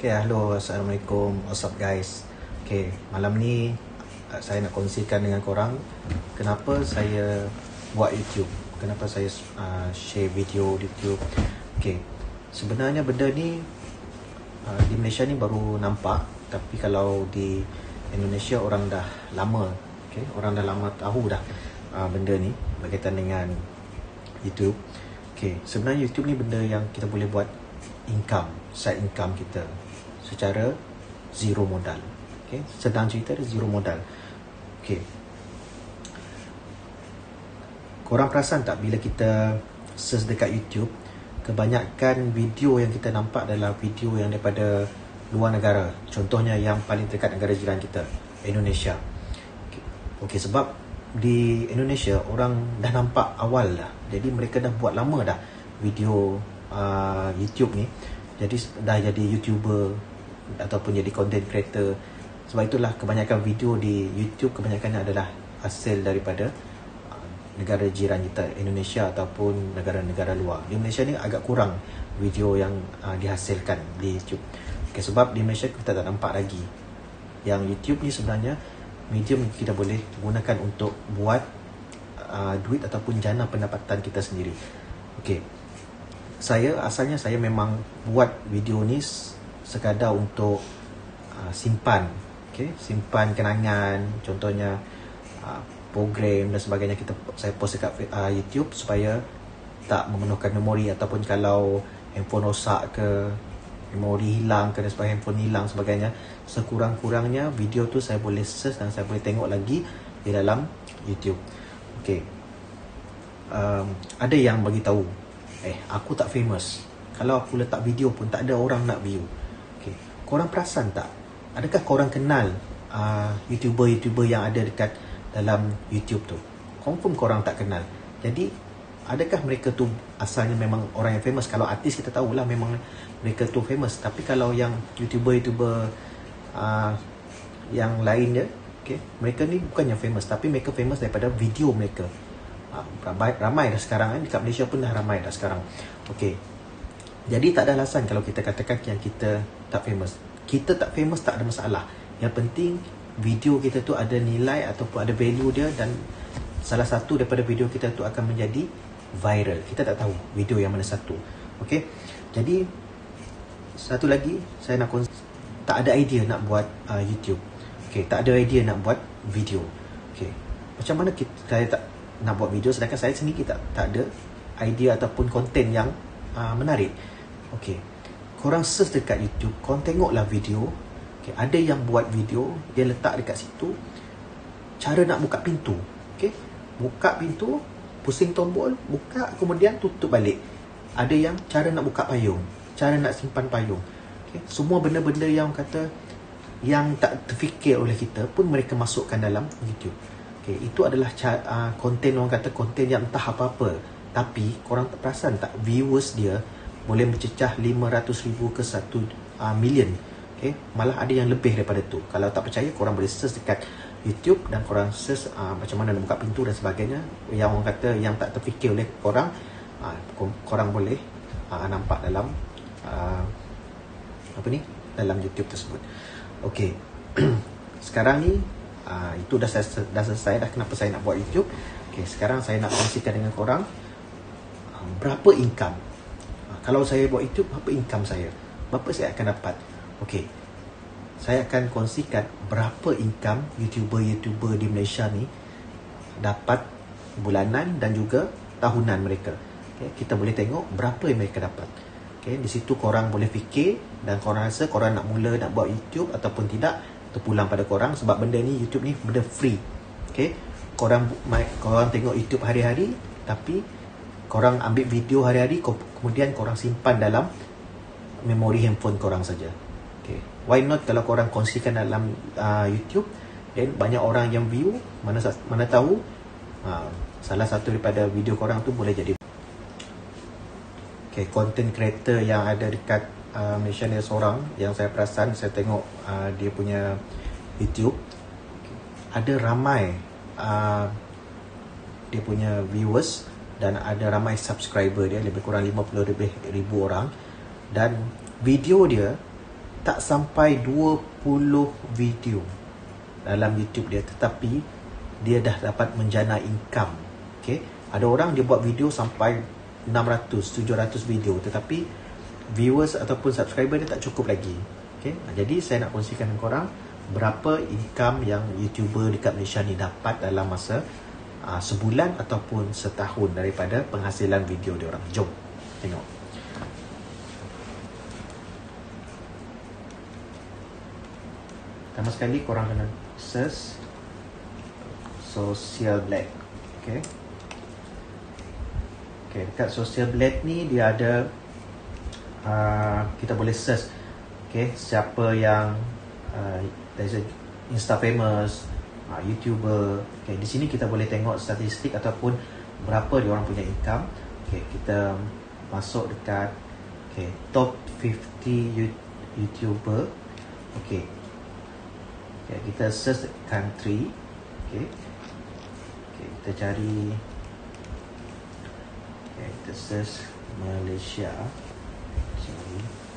Okay, hello, Assalamualaikum, what's up guys? Okay, malam ni uh, saya nak kongsikan dengan korang Kenapa saya buat YouTube? Kenapa saya uh, share video di YouTube? Okay, sebenarnya benda ni uh, Di Malaysia ni baru nampak. Tapi kalau di Indonesia orang dah lama Okay, orang dah lama tahu dah uh, benda ni Berkaitan dengan YouTube. Okay, sebenarnya YouTube ni benda yang kita boleh buat income, side income kita secara zero modal. Okay, sedang cerita dia zero modal. Okay. Korang perasan tak bila kita search dekat YouTube, kebanyakan video yang kita nampak adalah video yang daripada luar negara. Contohnya yang paling dekat negara jiran kita, Indonesia. Okay, okay sebab di Indonesia orang dah nampak awal dah. Jadi mereka dah buat lama dah video uh, YouTube ni. Jadi dah jadi YouTuber ataupun jadi content creator. Sebab itulah kebanyakan video di YouTube kebanyakannya adalah hasil daripada uh, negara jiran kita Indonesia ataupun negara-negara luar. Di Malaysia ni agak kurang video yang uh, dihasilkan di YouTube. Okay, sebab di Malaysia kita tak nampak lagi. Yang YouTube ni sebenarnya medium kita boleh gunakan untuk buat uh, duit ataupun jana pendapatan kita sendiri. Okey. Saya asalnya saya memang buat video ni sekadar untuk uh, simpan, okey, simpan kenangan, contohnya uh, program dan sebagainya kita saya post dekat uh, YouTube supaya tak memenuhkan memori ataupun kalau handphone rosak ke memori hilang ke sebagainya handphone hilang sebagainya sekurang-kurangnya video tu saya boleh search dan saya boleh tengok lagi di dalam YouTube. Okey. Um, ada yang bagi tahu, eh aku tak famous. Kalau aku letak video pun tak ada orang nak view. Korang perasan tak? Adakah korang kenal uh, YouTuber-YouTuber yang ada dekat dalam YouTube tu? Confirm korang tak kenal. Jadi adakah mereka tu asalnya memang orang yang famous kalau artis kita tahulah memang mereka tu famous tapi kalau yang youtuber-youtuber uh, yang lain dia okay, mereka ni bukan yang famous tapi mereka famous daripada video mereka uh, ramai, ramai dah sekarang eh. dekat Malaysia pun dah ramai dah sekarang okay. Jadi tak ada alasan kalau kita katakan yang kita tak famous kita tak famous tak ada masalah yang penting video kita tu ada nilai ataupun ada value dia dan salah satu daripada video kita tu akan menjadi viral kita tak tahu video yang mana satu okay. jadi satu lagi saya nak tak ada idea nak buat uh, YouTube. Okay, tak ada idea nak buat video. Okay, macam mana kita, saya tak nak buat video sedangkan saya sendiri tak tak ada idea ataupun konten yang uh, menarik. Okay, korang search dekat YouTube, korang tengoklah video. Okay, ada yang buat video, dia letak dekat situ cara nak buka pintu. Okay, buka pintu, pusing tombol, buka kemudian tutup balik. Ada yang cara nak buka payung, cara nak simpan payung. Okay. Semua benda-benda yang kata yang tak terfikir oleh kita pun mereka masukkan dalam YouTube. Okay. Itu adalah uh, konten orang kata konten yang entah apa-apa. Tapi korang perasan tak viewers dia boleh mencecah 500 ribu ke 1 uh, million. Okay. Malah ada yang lebih daripada tu. Kalau tak percaya korang boleh search dekat YouTube dan korang search uh, macam mana nak buka pintu dan sebagainya. Yang orang kata yang tak terfikir oleh korang, uh, korang boleh uh, nampak dalam uh, apa ni dalam YouTube tersebut. Okey. sekarang ni uh, itu dah saya dah selesai dah kenapa saya nak buat YouTube. Okey, sekarang saya nak kongsikan dengan korang berapa income. Uh, kalau saya buat YouTube, berapa income saya? Berapa saya akan dapat? Okey. Saya akan kongsikan berapa income YouTuber-YouTuber di Malaysia ni dapat bulanan dan juga tahunan mereka. Okay, kita boleh tengok berapa yang mereka dapat. Okay, di situ korang boleh fikir dan korang rasa korang nak mula nak buat YouTube ataupun tidak terpulang pada korang sebab benda ni YouTube ni benda free. Okay, korang korang tengok YouTube hari-hari tapi korang ambil video hari-hari kemudian korang simpan dalam memori handphone korang saja. Okay, why not kalau korang kongsikan dalam uh, YouTube dan banyak orang yang view mana mana tahu uh, salah satu daripada video korang tu boleh jadi. Okay, content creator yang ada dekat uh, Malaysia ni seorang yang saya perasan saya tengok uh, dia punya YouTube. Ada ramai uh, dia punya viewers dan ada ramai subscriber dia lebih kurang 50 lebih ribu orang dan video dia tak sampai 20 video dalam YouTube dia tetapi dia dah dapat menjana income. Okay. Ada orang dia buat video sampai 600, 700 video tetapi viewers ataupun subscriber dia tak cukup lagi. Okay. Jadi saya nak kongsikan dengan korang berapa income yang YouTuber dekat Malaysia ni dapat dalam masa uh, sebulan ataupun setahun daripada penghasilan video dia orang. Jom tengok. Pertama sekali korang kena search Social Black. Okay. Okay, dekat Social Black ni dia ada uh, kita boleh search okay, siapa yang uh, there's a Insta famous, uh, YouTuber. Okay, di sini kita boleh tengok statistik ataupun berapa dia orang punya income. Okay, kita masuk dekat okay, top 50 YouTuber. Okay, okay, kita search country okay. okay kita cari okay, kita search Malaysia sorry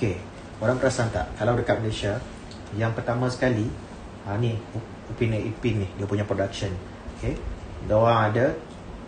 Okay, orang perasan tak? Kalau dekat Malaysia yang pertama sekali ha, ni Upin Ipin ni dia punya production. Okay. dia orang ada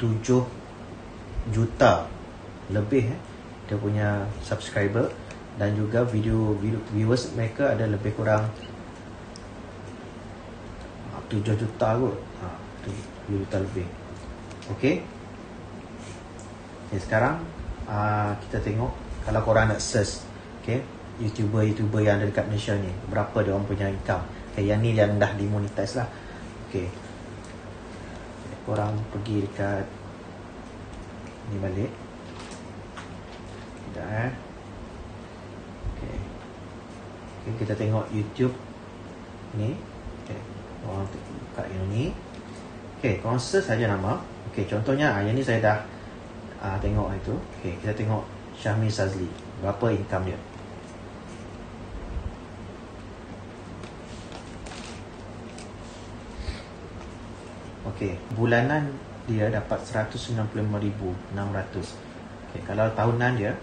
7 juta lebih eh, dia punya subscriber dan juga video, video viewers mereka ada lebih kurang 7 ah, juta kot. Ha, 7 juta lebih. Ok okay, sekarang uh, kita tengok kalau korang nak search ok youtuber-youtuber yang ada dekat Malaysia ni berapa dia orang punya income? Okay, yang ni yang dah dimonetize lah. Ok korang pergi dekat ni balik. Sekejap eh. Okay. okay, kita tengok YouTube ni. Okay. korang buka yang ni. Ok korang search saja nama. Ok contohnya ah, yang ni saya dah uh, tengok itu. Ok kita tengok Syahmi Sazli. Berapa income dia Okey, bulanan dia dapat 195,600. Okey, kalau tahunan dia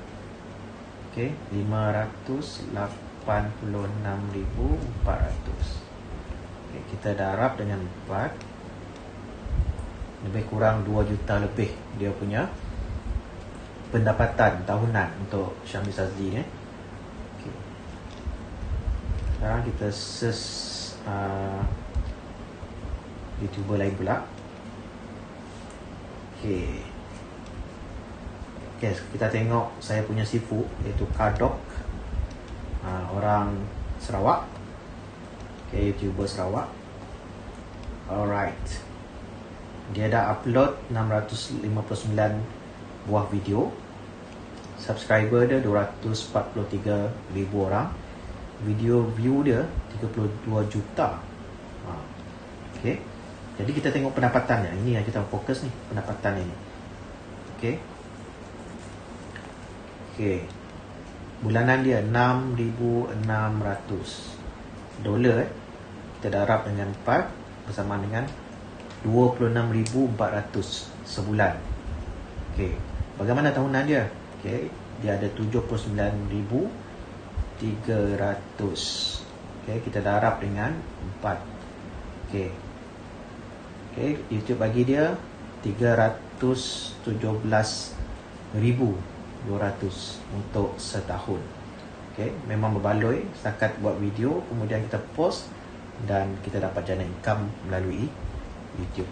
okey, 586,400. Okey, kita darab dengan 4 lebih kurang 2 juta lebih dia punya pendapatan tahunan untuk Syamil Sazli ni. Okey. Sekarang kita search uh, YouTuber lain pula. Okay Okay, kita tengok saya punya sifu iaitu Kadok. Uh, Orang Sarawak. Okay, YouTuber Sarawak. Alright. Dia dah upload 659 buah video. Subscriber dia 243 ribu orang. Video view dia 32 juta. Uh, Okay jadi kita tengok pendapatannya. Ini yang kita fokus ni, pendapatan ini. Okey. Okey. Bulanan dia 6600 dolar eh. Kita darab dengan 4 bersama dengan 26400 sebulan. Okey. Bagaimana tahunan dia? Okey, dia ada 79300. Okey, kita darab dengan 4. Okey. Okay, YouTube bagi dia 317,200 untuk setahun. Okay, memang berbaloi setakat buat video kemudian kita post dan kita dapat jana income melalui YouTube.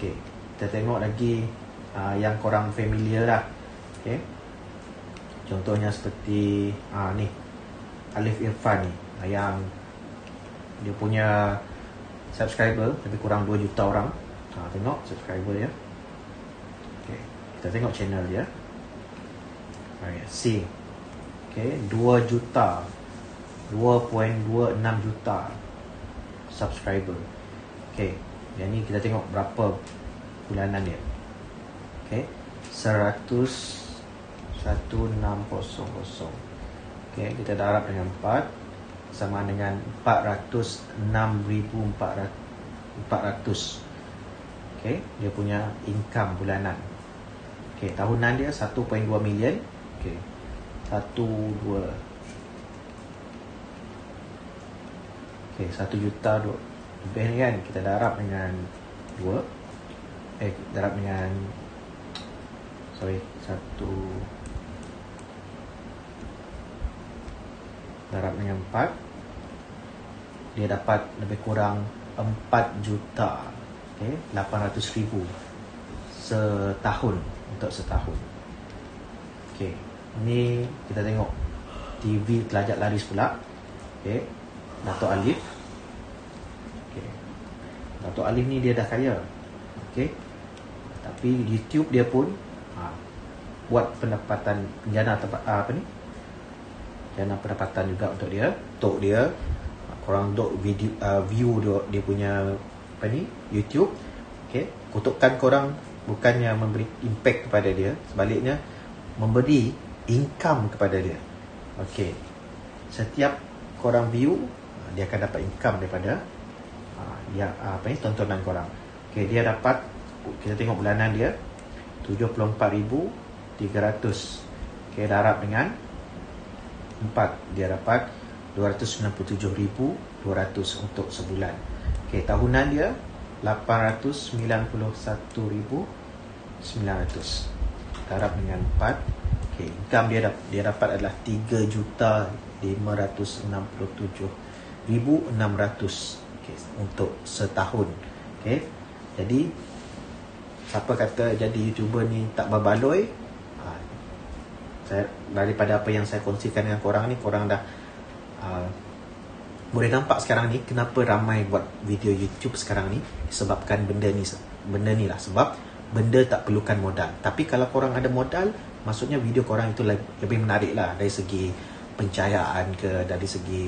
Okay, kita tengok lagi uh, yang korang familiar lah. Okay, contohnya seperti uh, ni Alif Irfan ni yang dia punya subscriber lebih kurang 2 juta orang ha, tengok subscriber dia okay. kita tengok channel dia Alright, see okay, 2 juta 2.26 juta subscriber okay. yang ni kita tengok berapa bulanan dia okay. 100 1600 okay. kita darab dengan 4 sama dengan 406,400 Okay, dia punya income bulanan. Okay, tahunan dia 1.2 million. Okay, 1, 2. Okay, 1 juta dua. lebih ni kan kita darab dengan 2. Eh, darab dengan sorry, 1 darab dengan 4 dia dapat lebih kurang 4 juta okay, 800 ribu setahun untuk setahun. Ok ni kita tengok TV telajak laris pula ok Dato' Alif. Ok Dato' Alif ni dia dah kaya ok tapi YouTube dia pun ha, buat pendapatan jana tempat apa ni? Jana pendapatan juga untuk dia untuk dia korang duk video uh, view dia, dia punya apa ni YouTube okey kutukan korang bukannya memberi impact kepada dia sebaliknya memberi income kepada dia. Okey setiap korang view dia akan dapat income daripada uh, ya uh, apa ni tontonan korang. Okey dia dapat kita tengok bulanan dia 74300 okey darab dengan 4 dia dapat 297,200 untuk sebulan. Okey, tahunan dia 891,900. Darab dengan 4. Okey, income dia dapat, dia dapat adalah 3 juta 567,600 okey untuk setahun. Okey. Jadi siapa kata jadi YouTuber ni tak berbaloi? Ha, saya daripada apa yang saya kongsikan dengan korang ni, korang dah uh, boleh nampak sekarang ni kenapa ramai buat video YouTube sekarang ni? Sebabkan benda ni benda ni lah. Sebab benda tak perlukan modal. Tapi kalau korang ada modal maksudnya video korang itu lebih menarik lah dari segi pencahayaan ke dari segi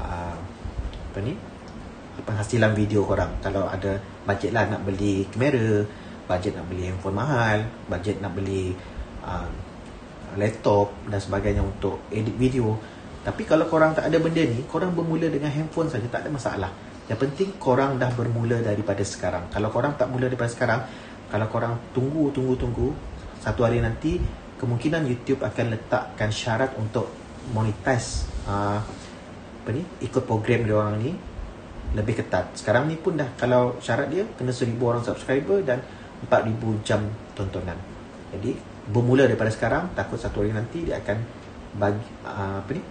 uh, apa ni? Penghasilan video korang. Kalau ada bajet lah nak beli kamera bajet nak beli handphone mahal bajet nak beli uh, laptop dan sebagainya untuk edit video tapi kalau korang tak ada benda ni, korang bermula dengan handphone saja tak ada masalah. Yang penting korang dah bermula daripada sekarang. Kalau korang tak mula daripada sekarang, kalau korang tunggu, tunggu, tunggu, satu hari nanti, kemungkinan YouTube akan letakkan syarat untuk monetize uh, apa ni, ikut program dia orang ni lebih ketat. Sekarang ni pun dah kalau syarat dia kena 1000 orang subscriber dan 4000 jam tontonan. Jadi bermula daripada sekarang takut satu hari nanti dia akan bagi uh, apa ni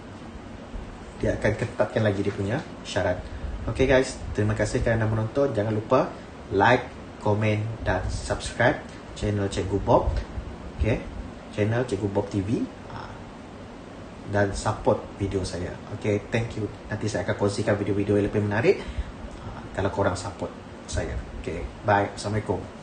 dia akan ketatkan lagi dia punya syarat. Okay guys, terima kasih kerana menonton. Jangan lupa like, komen dan subscribe channel Cikgu Bob. Okay, channel Cikgu Bob TV ah, dan support video saya. Okay, thank you. Nanti saya akan kongsikan video-video yang lebih menarik ah, kalau korang support saya. Okay, bye. Assalamualaikum.